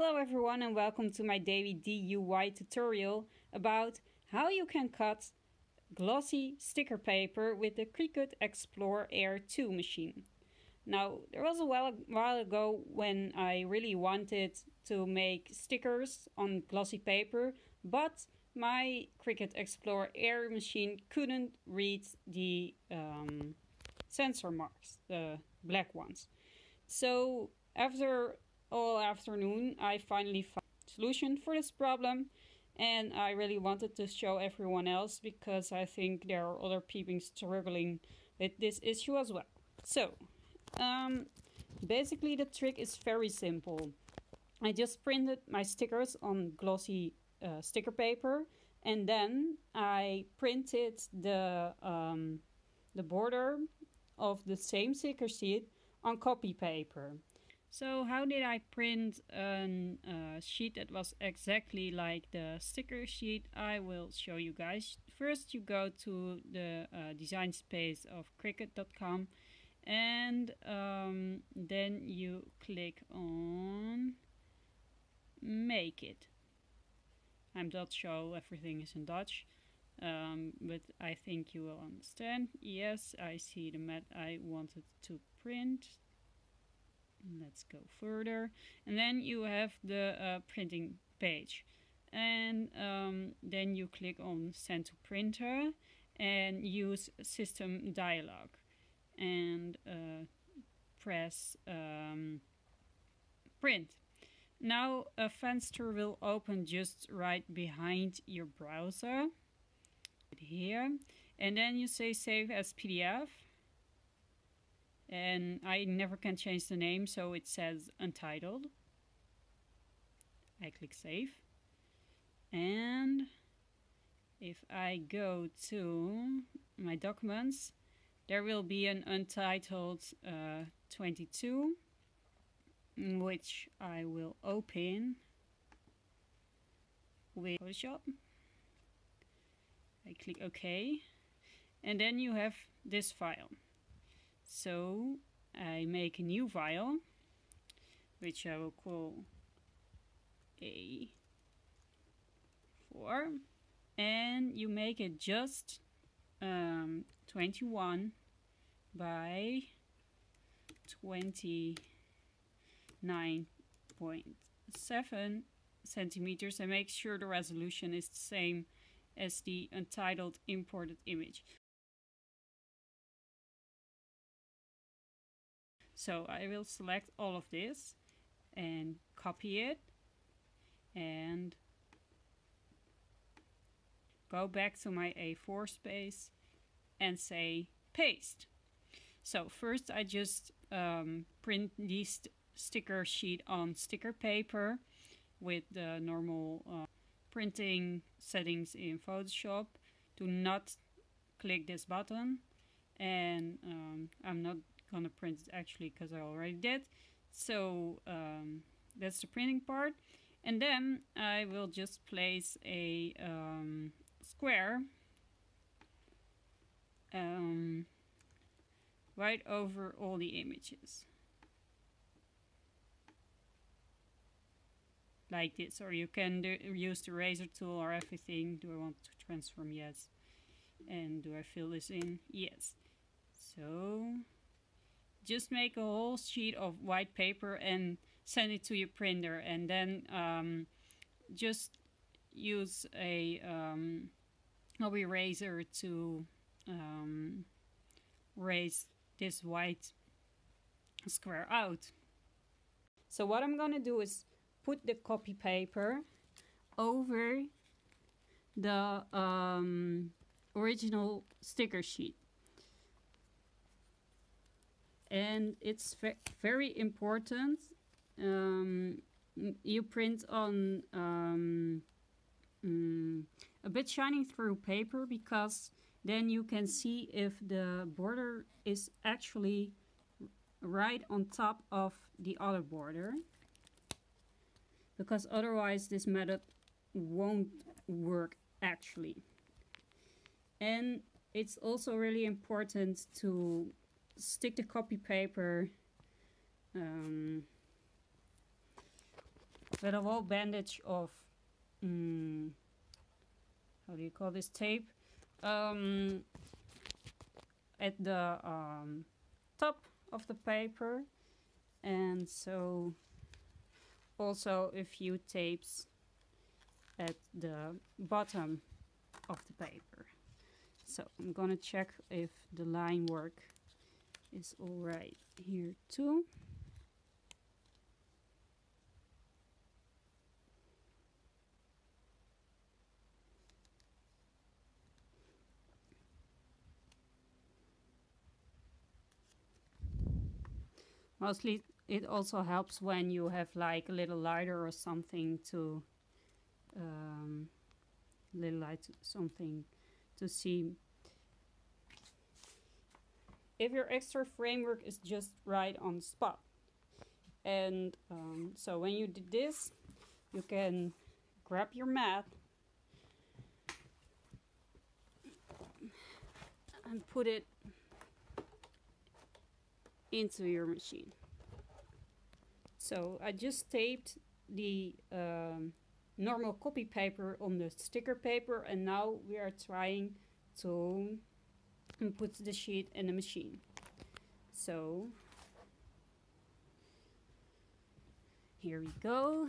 Hello everyone and welcome to my daily DIY tutorial about how you can cut glossy sticker paper with the Cricut Explore Air 2 machine. Now there was a while, while ago when I really wanted to make stickers on glossy paper but my Cricut Explore Air machine couldn't read the um, sensor marks, the black ones. So after all afternoon I finally found a solution for this problem and I really wanted to show everyone else because I think there are other people struggling with this issue as well. So, um, basically the trick is very simple. I just printed my stickers on glossy uh, sticker paper and then I printed the, um, the border of the same sticker sheet on copy paper. So how did I print a uh, sheet that was exactly like the sticker sheet? I will show you guys. First you go to the uh, design space of Cricut.com and um, then you click on make it. I'm Dutch so everything is in Dutch. Um, but I think you will understand. Yes, I see the mat I wanted to print let's go further. And then you have the uh, printing page. And um, then you click on send to printer and use system dialog. And uh, press um, print. Now a fenster will open just right behind your browser. Here. And then you say save as PDF and I never can change the name so it says untitled. I click save. And if I go to my documents there will be an untitled uh, 22 which I will open with Photoshop. I click OK. And then you have this file so I make a new file, which I will call A4, and you make it just um, 21 by 29.7 centimeters and make sure the resolution is the same as the untitled imported image. So I will select all of this and copy it and go back to my A4 space and say paste. So first I just um, print this st sticker sheet on sticker paper with the normal uh, printing settings in Photoshop. Do not click this button and um, I'm not gonna print it actually because I already did. So um, that's the printing part. And then I will just place a um, square um, right over all the images. Like this, or you can do, use the razor tool or everything. Do I want to transform? Yes. And do I fill this in? Yes. So just make a whole sheet of white paper and send it to your printer and then um, just use a um, razor to um, raise this white square out. So what I'm gonna do is put the copy paper over the um, original sticker sheet and it's ve very important um, you print on um, mm, a bit shining through paper because then you can see if the border is actually right on top of the other border. Because otherwise this method won't work actually. And it's also really important to stick the copy paper um, with a whole bandage of mm, how do you call this tape um, at the um, top of the paper. And so also a few tapes at the bottom of the paper. So I'm gonna check if the line work is alright here too. Mostly it also helps when you have like a little lighter or something to um, little light something to see if your extra framework is just right on spot and um, so when you did this you can grab your mat and put it into your machine. So I just taped the um, normal copy paper on the sticker paper and now we are trying to put the sheet in the machine. So here we go.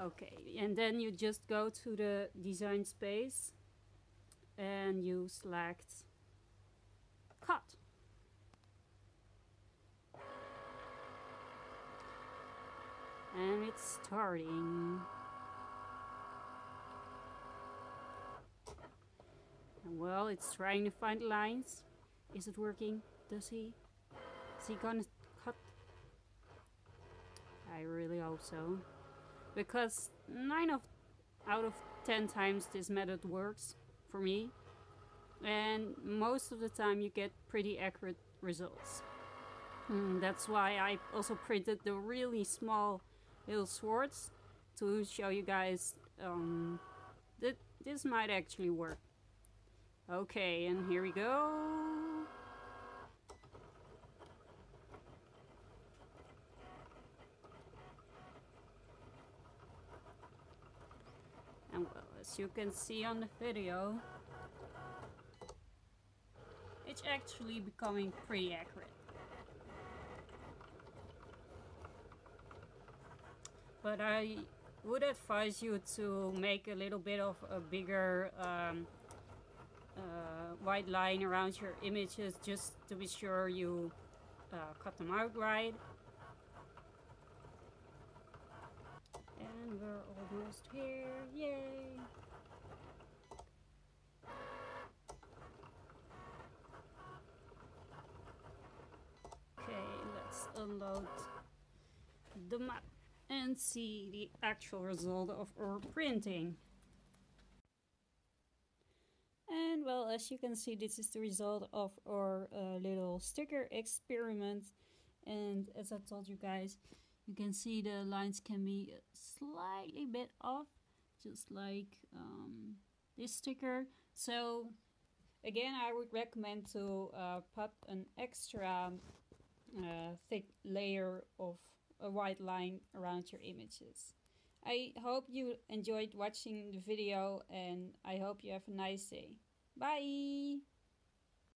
Okay, and then you just go to the design space and you select cut. And it's starting. Well, it's trying to find lines. Is it working? Does he? Is he gonna cut? I really hope so because 9 of out of 10 times this method works for me and most of the time you get pretty accurate results. Mm, that's why I also printed the really small little swords to show you guys um, that this might actually work. Okay, and here we go. And as you can see on the video it's actually becoming pretty accurate but I would advise you to make a little bit of a bigger um, uh, white line around your images just to be sure you uh, cut them out right. And we're almost here. Yay! Okay, let's unload the map and see the actual result of our printing. And well, as you can see, this is the result of our uh, little sticker experiment. And as I told you guys, you can see the lines can be slightly bit off, just like um, this sticker. So again, I would recommend to uh, put an extra uh, thick layer of a white line around your images. I hope you enjoyed watching the video and I hope you have a nice day. Bye!